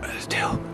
There's two.